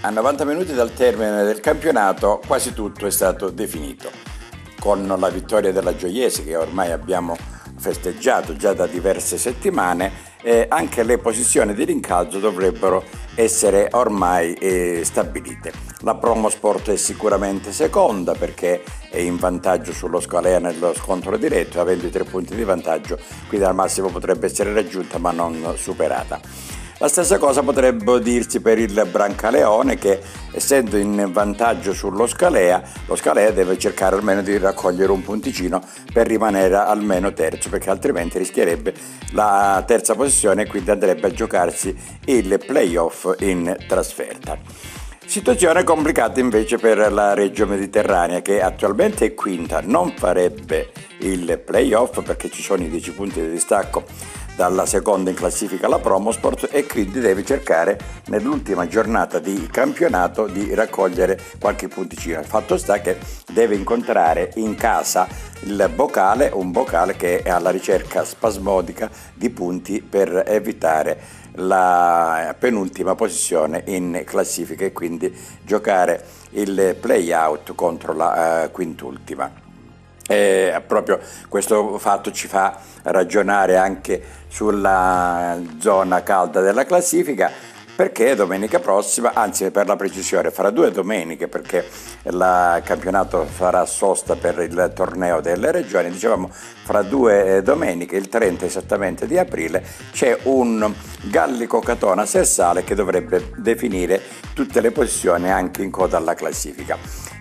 A 90 minuti dal termine del campionato quasi tutto è stato definito. Con la vittoria della Gioiese che ormai abbiamo festeggiato già da diverse settimane, eh, anche le posizioni di rincalzo dovrebbero essere ormai eh, stabilite. La Promo Sport è sicuramente seconda perché è in vantaggio sullo Scalea nello scontro diretto, avendo i tre punti di vantaggio, quindi al massimo potrebbe essere raggiunta ma non superata. La stessa cosa potrebbe dirsi per il Brancaleone che essendo in vantaggio sullo Scalea, lo Scalea deve cercare almeno di raccogliere un punticino per rimanere almeno terzo perché altrimenti rischierebbe la terza posizione e quindi andrebbe a giocarsi il playoff in trasferta. Situazione complicata invece per la Reggio Mediterranea che attualmente è quinta, non farebbe il playoff perché ci sono i 10 punti di distacco dalla seconda in classifica la Promosport e quindi deve cercare nell'ultima giornata di campionato di raccogliere qualche punticino. Il fatto sta che deve incontrare in casa il Bocale, un Bocale che è alla ricerca spasmodica di punti per evitare la penultima posizione in classifica e quindi giocare il play out contro la uh, quintultima. E proprio questo fatto ci fa ragionare anche sulla zona calda della classifica perché domenica prossima, anzi per la precisione, fra due domeniche perché il campionato farà sosta per il torneo delle regioni, dicevamo fra due eh, domeniche, il 30 esattamente di aprile, c'è un Gallico Catona Sessale che dovrebbe definire tutte le posizioni anche in coda alla classifica.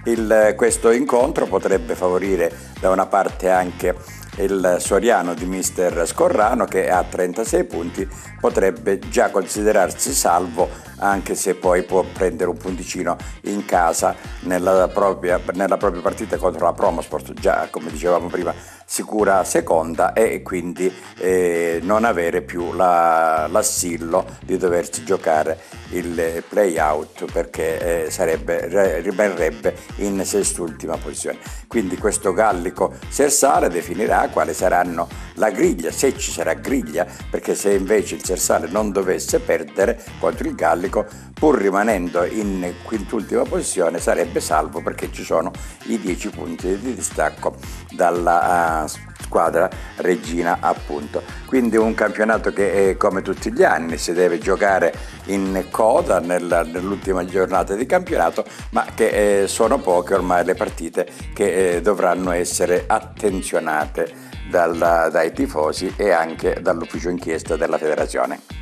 Il, questo incontro potrebbe favorire da una parte anche il Soriano di mister Scorrano che a 36 punti potrebbe già considerarsi salvo anche se poi può prendere un punticino in casa nella propria, nella propria partita contro la Promosport, già come dicevamo prima sicura seconda e quindi eh, non avere più la, l'assillo di doversi giocare il play out perché eh, sarebbe, rimarrebbe in sest'ultima posizione. Quindi questo Gallico Sersale definirà quali saranno la griglia, se ci sarà griglia, perché se invece il Sersale non dovesse perdere contro il Gallico, pur rimanendo in quintultima posizione sarebbe salvo perché ci sono i 10 punti di distacco dalla uh, squadra regina appunto. Quindi un campionato che è come tutti gli anni si deve giocare in coda nella, nell'ultima giornata di campionato, ma che eh, sono poche ormai le partite che eh, dovranno essere attenzionate dalla, dai tifosi e anche dall'ufficio inchiesta della federazione.